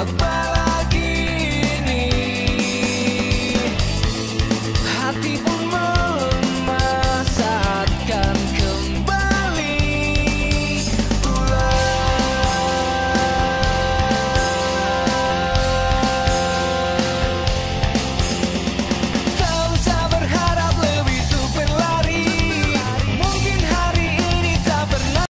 about